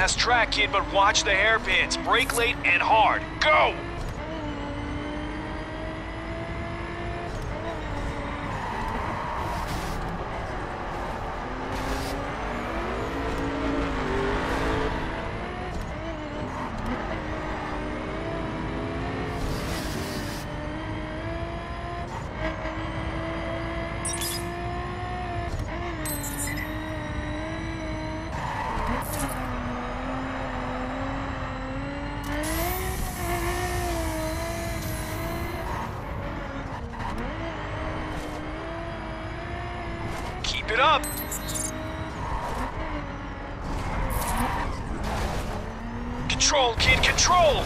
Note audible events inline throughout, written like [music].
Last track, kid, but watch the hairpins. Brake late and hard. Go! It up. Control, kid, control!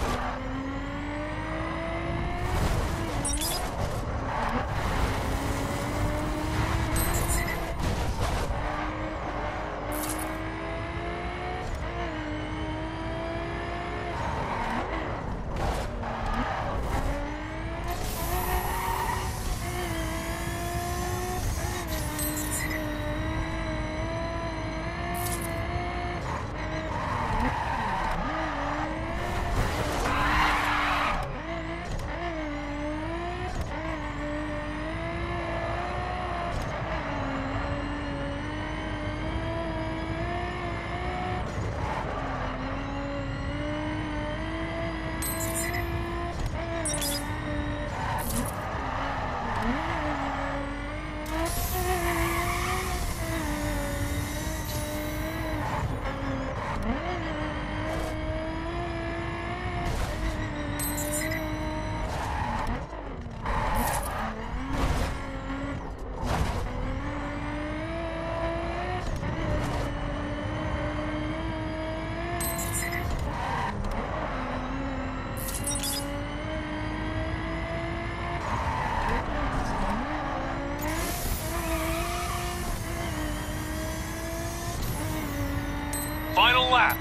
Final lap.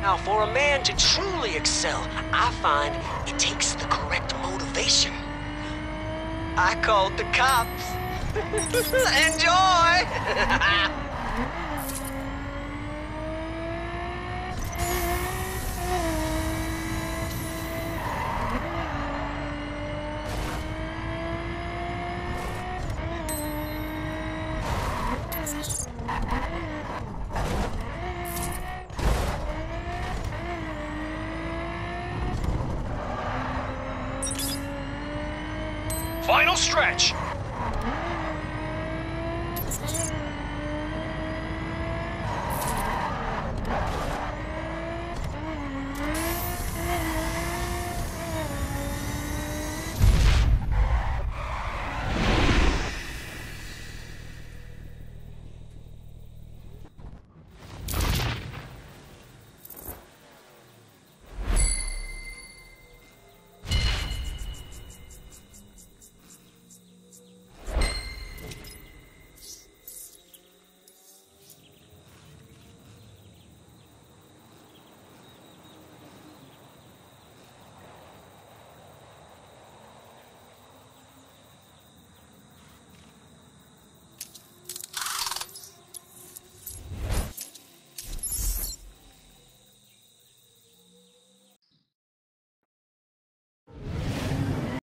Now, for a man to truly excel, I find it takes the correct motivation. I called the cops. [laughs] Enjoy! [laughs] Final stretch.